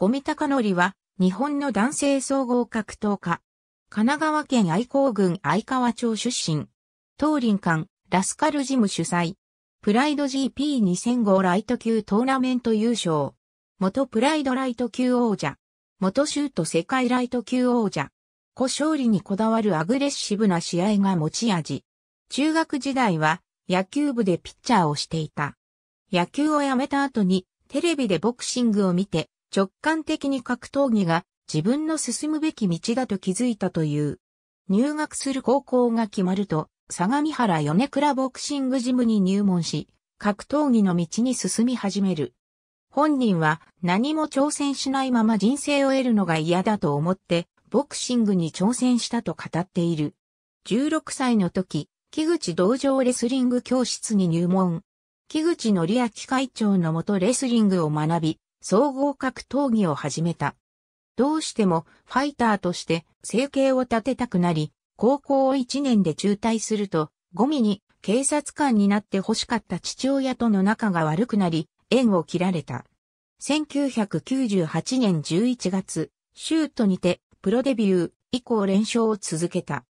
五味高則は、日本の男性総合格闘家。神奈川県愛好郡愛川町出身。東林館、ラスカルジム主催。プライド GP2005 ライト級トーナメント優勝。元プライドライト級王者。元シュート世界ライト級王者。小勝利にこだわるアグレッシブな試合が持ち味。中学時代は野球部でピッチャーをしていた。野球を辞めた後にテレビでボクシングを見て直感的に格闘技が自分の進むべき道だと気づいたという。入学する高校が決まると、相模原米倉ボクシングジムに入門し、格闘技の道に進み始める。本人は何も挑戦しないまま人生を得るのが嫌だと思って、ボクシングに挑戦したと語っている。16歳の時、木口道場レスリング教室に入門。木口則明会長のもとレスリングを学び、総合格闘技を始めた。どうしてもファイターとして生計を立てたくなり、高校を1年で中退すると、ゴミに警察官になって欲しかった父親との仲が悪くなり、縁を切られた。1998年11月、シュートにてプロデビュー以降連勝を続けた。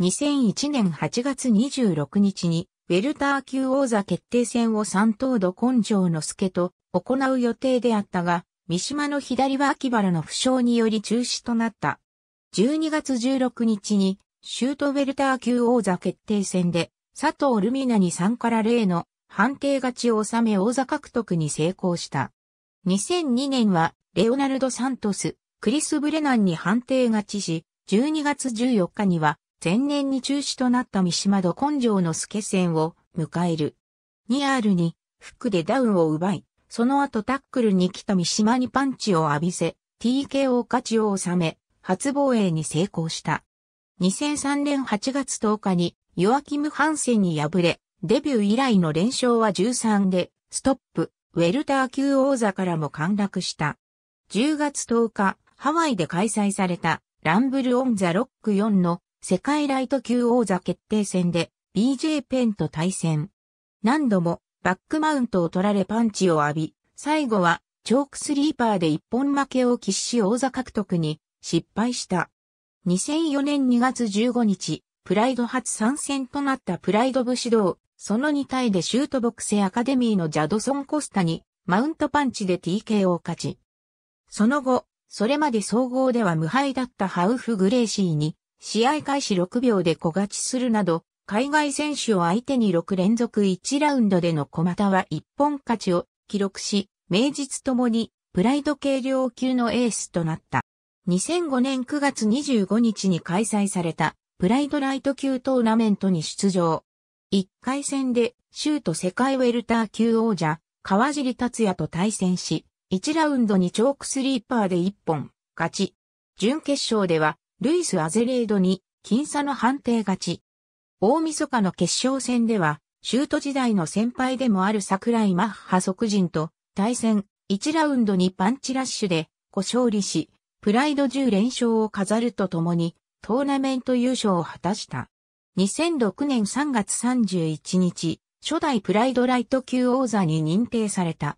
2001年8月26日にウェルター級王座決定戦を三等度根性の助と行う予定であったが、三島の左脇腹の負傷により中止となった。12月16日に、シュートベルター級王座決定戦で、佐藤ルミナに3から0の判定勝ちを収め王座獲得に成功した。2002年は、レオナルド・サントス、クリス・ブレナンに判定勝ちし、12月14日には、前年に中止となった三島戸根性の助戦を迎える。2R に、フックでダウンを奪い、その後タックルに来た三島にパンチを浴びせ、TKO 勝ちを収め、初防衛に成功した。2003年8月10日に、ヨアキム・ハンセンに敗れ、デビュー以来の連勝は13で、ストップ、ウェルター級王座からも陥落した。10月10日、ハワイで開催された、ランブル・オン・ザ・ロック4の世界ライト級王座決定戦で、BJ ペンと対戦。何度もバックマウントを取られパンチを浴び、最後はチョークスリーパーで一本負けを喫し王座獲得に失敗した。2004年2月15日、プライド初参戦となったプライド武士道、その2体でシュートボクセアカデミーのジャドソン・コスタにマウントパンチで TKO 勝ち。その後、それまで総合では無敗だったハウフ・グレーシーに試合開始6秒で小勝ちするなど海外選手を相手に6連続1ラウンドでの小股は一本勝ちを記録し、名実ともにプライド軽量級のエースとなった。2005年9月25日に開催されたプライドライト級トーナメントに出場。1回戦でシュート世界ウェルター級王者川尻達也と対戦し、1ラウンドにチョークスリーパーで1本勝ち。準決勝ではルイス・アゼレードに僅差の判定勝ち。大晦日の決勝戦では、シュート時代の先輩でもある桜井マッハ即人と対戦1ラウンドにパンチラッシュでご勝利し、プライド10連勝を飾るとともにトーナメント優勝を果たした。2006年3月31日、初代プライドライト級王座に認定された。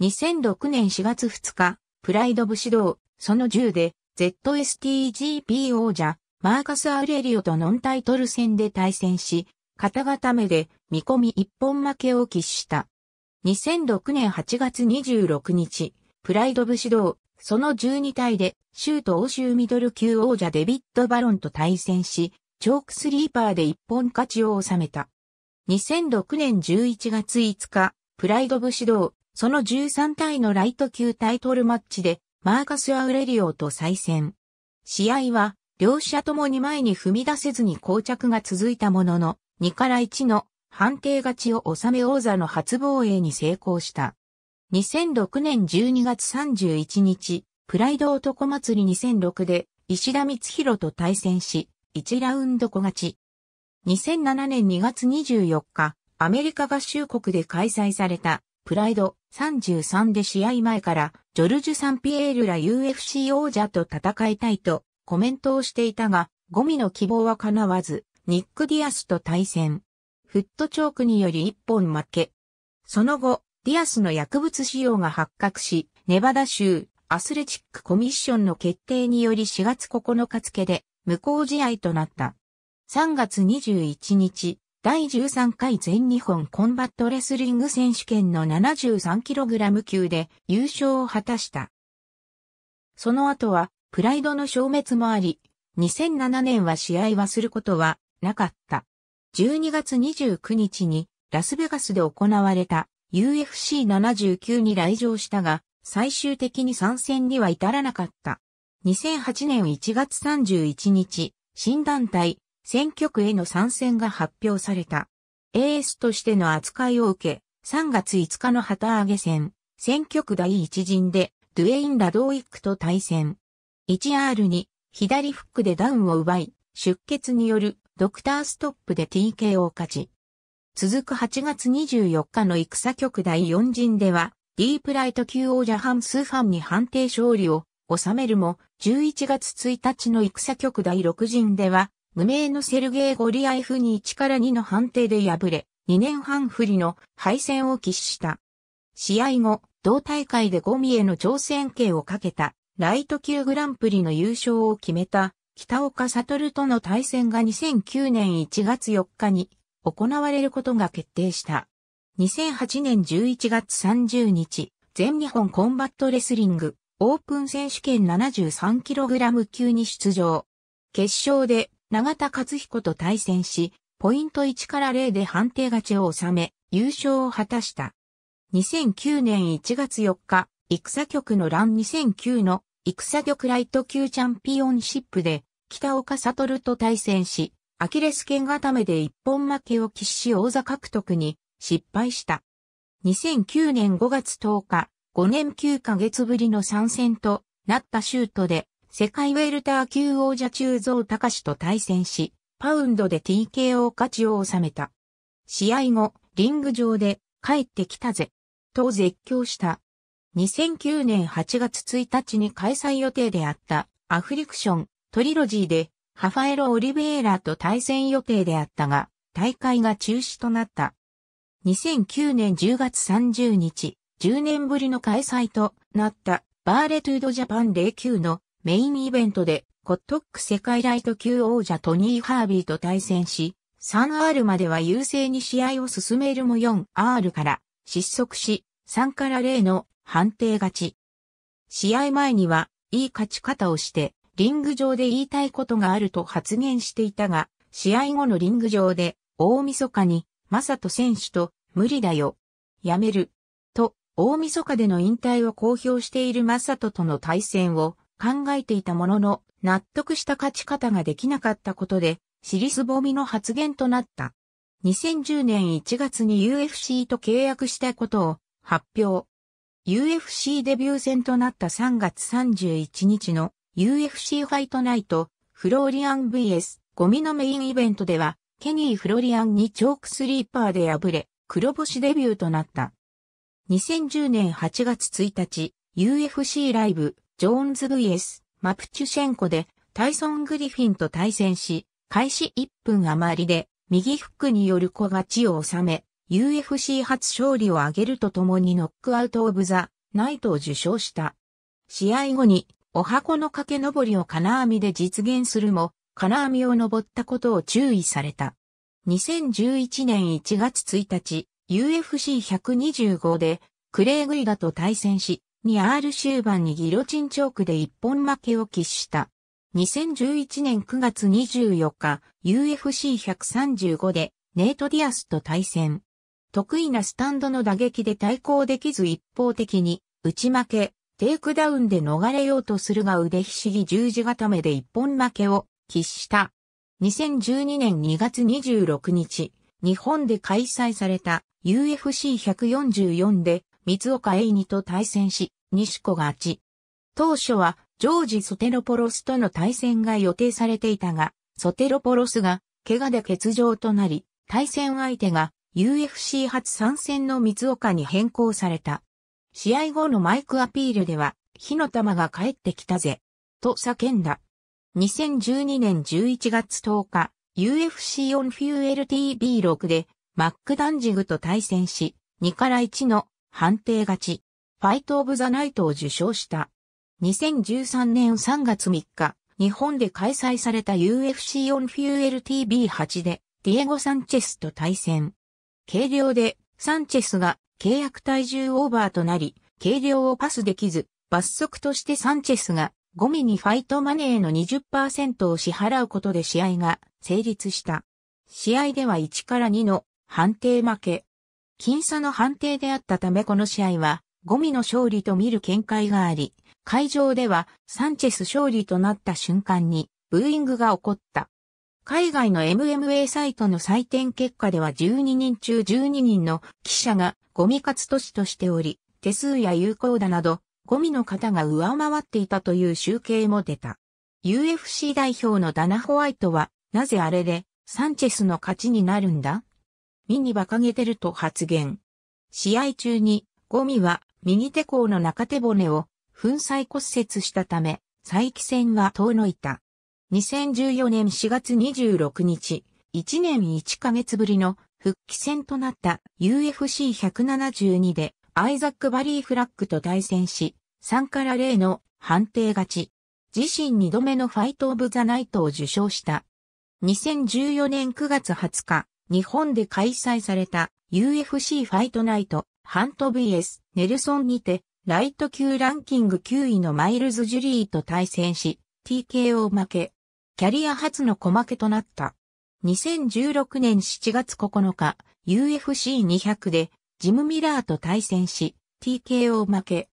2006年4月2日、プライド武士道、その10で ZSTGP 王者、マーカス・アウレリオとノンタイトル戦で対戦し、肩固めで見込み一本負けを喫した。2006年8月26日、プライド武士道、その12体で、シュート欧州ミドル級王者デビッド・バロンと対戦し、チョークスリーパーで一本勝ちを収めた。2006年11月5日、プライド武士道、その13体のライト級タイトルマッチで、マーカス・アウレリオと再戦。試合は、両者ともに前に踏み出せずに膠着が続いたものの、2から1の判定勝ちを収め王座の初防衛に成功した。2006年12月31日、プライド男祭り2006で石田光弘と対戦し、1ラウンド小勝ち。2007年2月24日、アメリカ合衆国で開催されたプライド33で試合前からジョルジュ・サンピエールら UFC 王者と戦いたいとコメントをしていたが、ゴミの希望は叶わず、ニック・ディアスと対戦。フットチョークにより一本負け。その後、ディアスの薬物使用が発覚し、ネバダ州アスレチックコミッションの決定により4月9日付で無効試合となった。3月21日、第13回全日本コンバットレスリング選手権の 73kg 級で優勝を果たした。その後は、プライドの消滅もあり、2007年は試合はすることはなかった。12月29日にラスベガスで行われた UFC79 に来場したが、最終的に参戦には至らなかった。2008年1月31日、新団体、選挙区への参戦が発表された。エースとしての扱いを受け、3月5日の旗揚げ戦、選挙区第一陣で、ドゥエイン・ラドーイックと対戦。1R に、左フックでダウンを奪い、出血によるドクターストップで TKO 勝ち。続く8月24日の戦局第4陣では、ディープライト級王者ハンスーファンに判定勝利を収めるも、11月1日の戦局第6陣では、無名のセルゲー・ゴリアエフに1から2の判定で敗れ、2年半不利の敗戦を喫した。試合後、同大会でゴミへの挑戦権をかけた、ライト級グランプリの優勝を決めた、北岡悟との対戦が2009年1月4日に行われることが決定した。2008年11月30日、全日本コンバットレスリングオープン選手権 73kg 級に出場。決勝で永田克彦と対戦し、ポイント1から0で判定勝ちを収め、優勝を果たした。2009年1月4日、戦局のラン2009の戦局ライト級チャンピオンシップで、北岡悟と対戦し、アキレス腱固めで一本負けを喫し王座獲得に失敗した。2009年5月10日、5年9ヶ月ぶりの参戦となったシュートで、世界ウェルター級王者中蔵隆と対戦し、パウンドで TKO 勝ちを収めた。試合後、リング上で帰ってきたぜ、と絶叫した。2009年8月1日に開催予定であったアフリクショントリロジーでハファエロ・オリベーラと対戦予定であったが、大会が中止となった。2009年10月30日、10年ぶりの開催となったバーレトゥードジャパン09のメインイベントでコットック世界ライト級王者トニー・ハービーと対戦し、3R までは優勢に試合を進めるも 4R から失速し、3から0の判定勝ち。試合前には、いい勝ち方をして、リング上で言いたいことがあると発言していたが、試合後のリング上で、大晦日に、マサト選手と無理だよ。やめる。と、大晦日での引退を公表しているマサトとの対戦を考えていたものの、納得した勝ち方ができなかったことで、尻すぼみの発言となった。2010年1月に UFC と契約したことを発表。UFC デビュー戦となった3月31日の UFC ファイトナイト、フローリアン VS ゴミのメインイベントでは、ケニー・フロリアンにチョークスリーパーで敗れ、黒星デビューとなった。2010年8月1日、UFC ライブ、ジョーンズ VS マプチュシェンコでタイソン・グリフィンと対戦し、開始1分余りで右フックによる小勝ちを収め、UFC 初勝利を挙げるとともにノックアウトオブザ・ナイトを受賞した。試合後に、お箱の掛け登りを金網で実現するも、金網を登ったことを注意された。2011年1月1日、UFC125 で、クレイグイダと対戦し、2R 終盤にギロチンチョークで一本負けを喫した。2011年9月24日、UFC135 で、ネート・ディアスと対戦。得意なスタンドの打撃で対抗できず一方的に、打ち負け、テイクダウンで逃れようとするが腕ひしぎ十字固めで一本負けを喫した。2012年2月26日、日本で開催された UFC144 で光岡映二と対戦し、 TKO勝ち。当初はジョージ・ソテロポロスとの対戦が予定されていたが、ソテロポロスが怪我で欠場となり、対戦相手が UFC 初参戦の三岡に変更された。試合後のマイクアピールでは、火の玉が帰ってきたぜ、と叫んだ。2012年11月10日、UFC オンフューエル TV6 で、マックダンジグと対戦し、2から1の判定勝ち、ファイトオブザナイトを受賞した。2013年3月3日、日本で開催された UFC on Fuel TV8 で、ディエゴ・サンチェスと対戦。計量で、サンチェスが契約体重オーバーとなり、計量をパスできず、罰則としてサンチェスが五味にファイトマネーの20%を支払うことで試合が成立した。試合では1から2の判定負け。僅差の判定であったためこの試合はゴミの勝利と見る見解があり、会場ではサンチェス勝利となった瞬間にブーイングが起こった。海外の MMA サイトの採点結果では12人中12人の記者がゴミ活都市としており、手数や有効だなど、ゴミの方が上回っていたという集計も出た。UFC 代表のダナ・ホワイトは、なぜあれで、サンチェスの勝ちになるんだ？ミに馬鹿げてると発言。試合中に、ゴミは右手甲の中手骨を粉砕骨折したため、再起戦は遠のいた。2014年4月26日、1年1ヶ月ぶりの復帰戦となった UFC172 でアイザック・バリー・フラッグと対戦し、3から0の判定勝ち。自身2度目のファイト・オブ・ザ・ナイトを受賞した。2014年9月20日、日本で開催された UFC ファイトナイト、ハント VS ネルソンにて、ライト級ランキング9位のマイルズ・ジュリーと対戦し、TKO 負け。キャリア初の KO 負けとなった。2016年7月9日、UFC200 でジム・ミラーと対戦し、TKO 負け。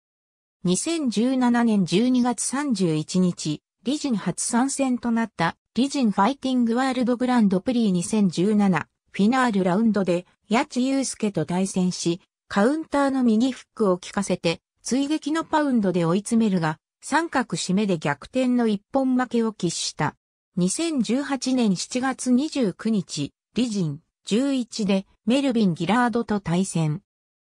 2017年12月31日、 RIZIN 初参戦となった RIZIN FIGHTING WORLD GRAND PRIX 2017フィナールラウンドで、八千祐介と対戦し、カウンターの右フックを効かせて、追撃のパウンドで追い詰めるが、三角締めで逆転の一本負けを喫した。2018年7月29日、リジン11でメルビン・ギラードと対戦。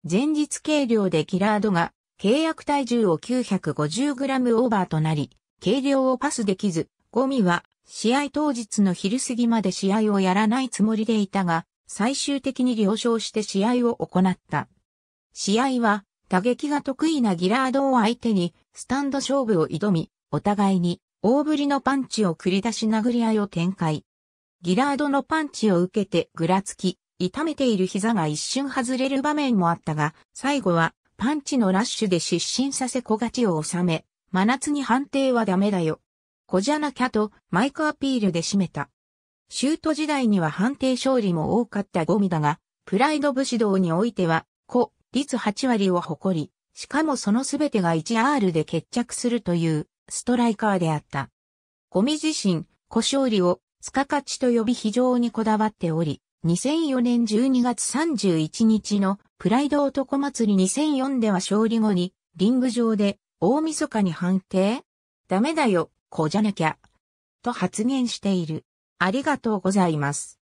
前日計量でギラードが契約体重を 950g オーバーとなり、計量をパスできず、ゴミは試合当日の昼過ぎまで試合をやらないつもりでいたが、最終的に了承して試合を行った。試合は打撃が得意なギラードを相手にスタンド勝負を挑み、お互いに大振りのパンチを繰り出し殴り合いを展開。ギラードのパンチを受けてぐらつき、痛めている膝が一瞬外れる場面もあったが、最後はパンチのラッシュで失神させ小勝ちを収め、真夏に判定はダメだよ。小じゃなきゃとマイクアピールで締めた。シュート時代には判定勝利も多かったゴミだが、プライド武士道においては、子、率8割を誇り、しかもそのすべてが 1R で決着するというストライカーであった。ゴミ自身、小勝利をスカ勝ちと呼び非常にこだわっており、2004年12月31日のプライド男祭り2004では勝利後にリング上で大晦日に判定ダメだよ、こうじゃなきゃ。と発言している。ありがとうございます。